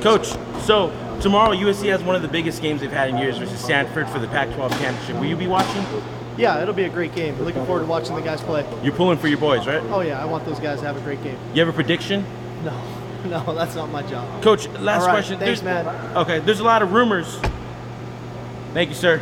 Coach, so tomorrow USC has one of the biggest games they've had in years versus Stanford for the Pac-12 championship. Will you be watching? Yeah, it'll be a great game. Looking forward to watching the guys play. You're pulling for your boys, right? Oh yeah, I want those guys to have a great game. You have a prediction? No, no, that's not my job. Coach, last All right, question. thanks, There's- man. Okay, there's a lot of rumors. Thank you, sir.